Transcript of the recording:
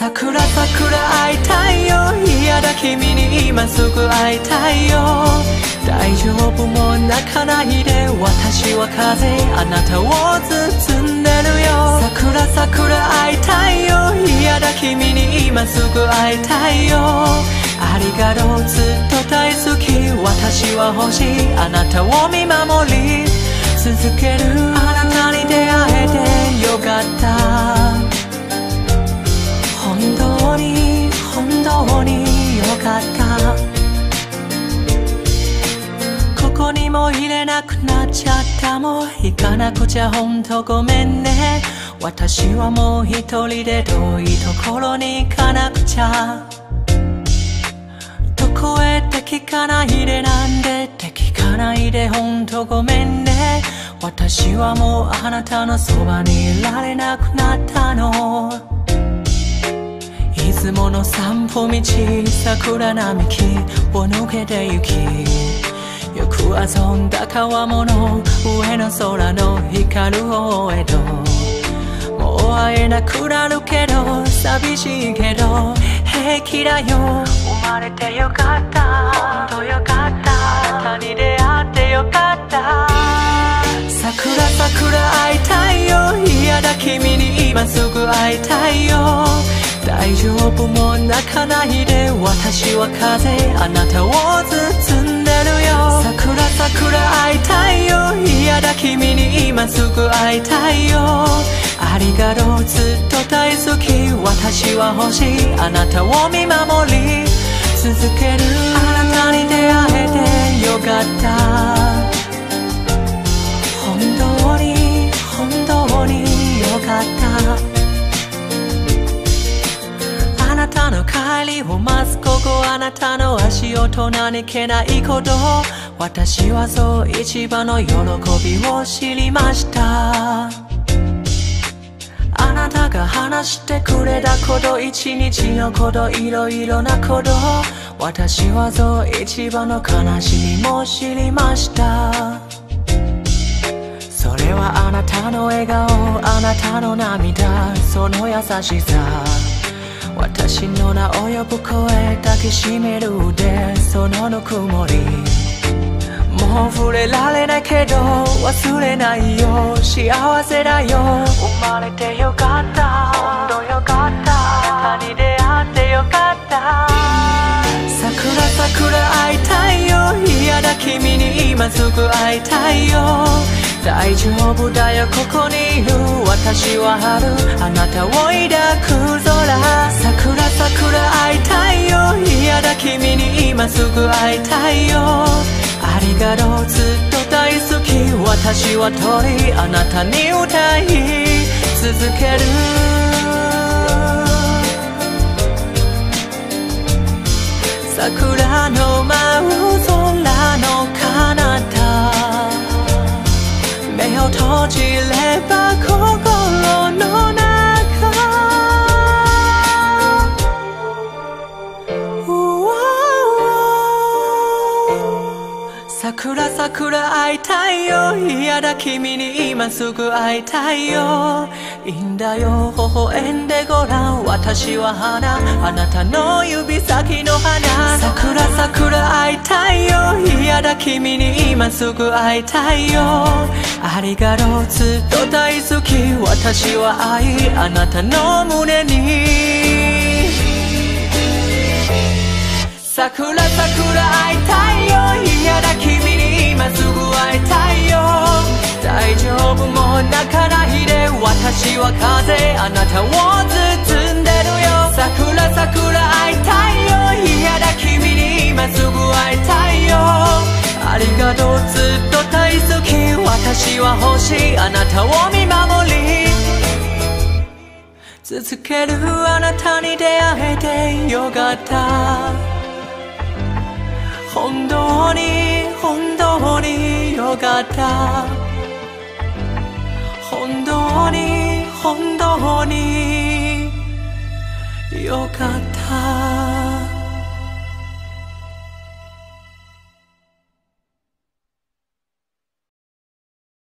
桜桜会いたいよ。嫌だ君に今すぐ会いたいよ。大丈夫もう泣かないで私は風あなたを包んでるよ。桜桜会いたいよ。嫌だ君に今すぐ会いたいよ。ありがとうずっと大好き。私は欲しい。あなたを見守り。続ける。あなたなくなっちゃったもう行かなくちゃ本当ごめんね。私はもう一人で遠いところに行かなくちゃ。どこへって聞かないでなんでって聞かないで本当ごめんね。私はもうあなたのそばにいられなくなったの。いつもの散歩道桜並木を抜けて行きく遊んだ川面上の空の光る方へともう会えなくなるけど寂しいけど平気だよ。生まれてよかった本当よかったあなたに出会ってよかった。桜桜会いたいよ。嫌だ君に今すぐ会いたいよ大丈夫も泣かないで私は風あなたを包んでるよ。桜桜会いたいよ。嫌だ君に今すぐ会いたいよ。ありがとうずっと大好き。私は欲しい。あなたを見守り。続ける。あなたに出会えてよかった。帰りを待つここあなたの足音何気ないこと。私はそう一番の喜びを知りました。あなたが話してくれたこと一日のこといろいろなこと。私はそう一番の悲しみも知りました。それはあなたの笑顔あなたの涙その優しさ。私の名を呼ぶ声抱きしめる腕そのぬくもりもう触れられないけど忘れないよ幸せだよ生まれてよかった本当よかったあなたに出会ってよかった桜桜会いたいよ嫌だ君に今すぐ会いたいよ大丈夫だよここに。いる私は春。あなたを抱く空。桜桜会いたいよ。嫌だ君に今すぐ会いたいよ。ありがとうずっと大好き。私は鳥。あなたに歌い。桜桜会いたいよ嫌だ君に今すぐ会いたいよ。いいんだよ微笑んでごらん。私は花あなたの指先の花。桜桜会いたいよ嫌だ君に今すぐ会いたいよ。ありがとうずっと大好き。私は愛あなたの胸に。桜桜会いたいよ嫌だ君に今すぐ会いたいよ。大丈夫もう泣かないで私は風あなたを包んでるよ。桜桜会いたいよ嫌だ君に今すぐ会いたいよ。ありがとうずっと大好き私は欲しいあなたを見守り。続けるあなたに出会えてよかった。本当に本当によかった。本当に本当によかった。